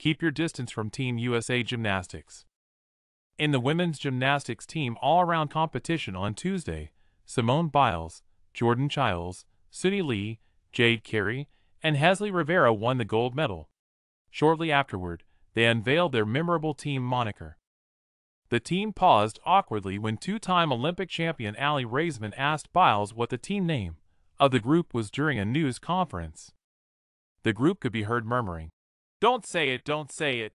Keep your distance from Team USA Gymnastics. In the women's gymnastics team all-around competition on Tuesday, Simone Biles, Jordan Chiles, Suni Lee, Jade Carey, and Hezly Rivera won the gold medal. Shortly afterward, they unveiled their memorable team moniker. The team paused awkwardly when two-time Olympic champion Aly Raisman asked Biles what the team name of the group was during a news conference. The group could be heard murmuring, Don't say it, don't say it,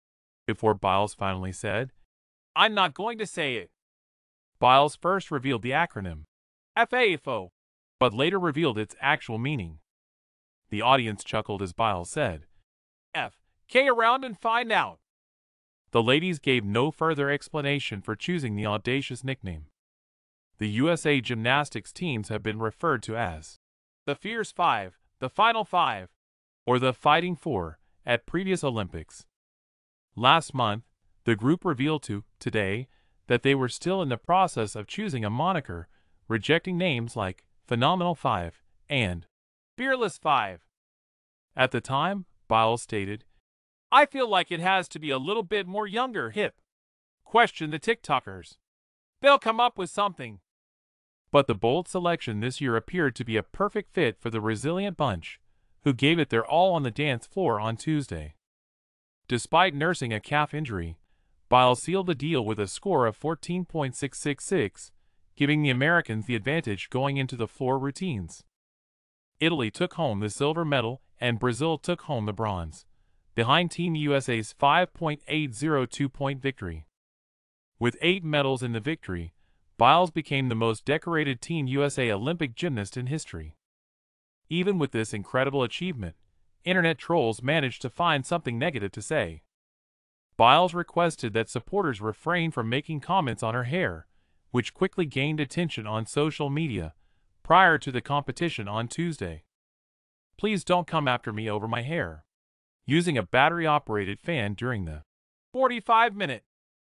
before Biles finally said, I'm not going to say it. Biles first revealed the acronym, FAFO, but later revealed its actual meaning. The audience chuckled as Biles said, F, K around and find out. The ladies gave no further explanation for choosing the audacious nickname. The USA gymnastics teams have been referred to as the Fierce Five, the Final Five, or the Fighting Four at previous Olympics. Last month, the group revealed to Today that they were still in the process of choosing a moniker, rejecting names like Phenomenal Five and Fearless Five. At the time, Biles stated, I feel like it has to be a little bit more younger, hip. Question the TikTokers. They'll come up with something. But the bold selection this year appeared to be a perfect fit for the resilient bunch, who gave it their all on the dance floor on Tuesday. Despite nursing a calf injury, Biles sealed the deal with a score of 14.666, giving the Americans the advantage going into the floor routines. Italy took home the silver medal and Brazil took home the bronze, behind Team USA's 5.802 point victory. With eight medals in the victory, Biles became the most decorated Team USA Olympic gymnast in history. Even with this incredible achievement, internet trolls managed to find something negative to say. Biles requested that supporters refrain from making comments on her hair, which quickly gained attention on social media prior to the competition on Tuesday. Please don't come after me over my hair. Using a battery-operated fan during the 45-minute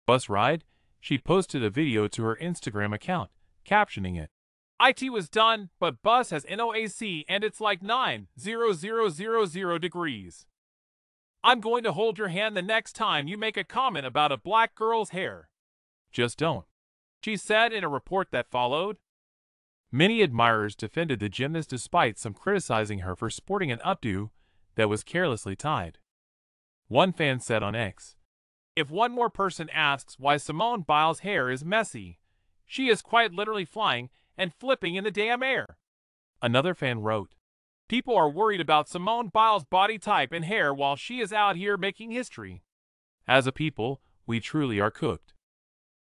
bus ride, she posted a video to her Instagram account, captioning it, IT was done, but bus has NOAC and it's like 9,0000 degrees. I'm going to hold your hand the next time you make a comment about a black girl's hair. Just don't. She said in a report that followed. Many admirers defended the gymnast despite some criticizing her for sporting an updo that was carelessly tied. One fan said on X, If one more person asks why Simone Biles' hair is messy, she is quite literally flying and flipping in the damn air. Another fan wrote, People are worried about Simone Biles' body type and hair while she is out here making history. As a people, we truly are cooked.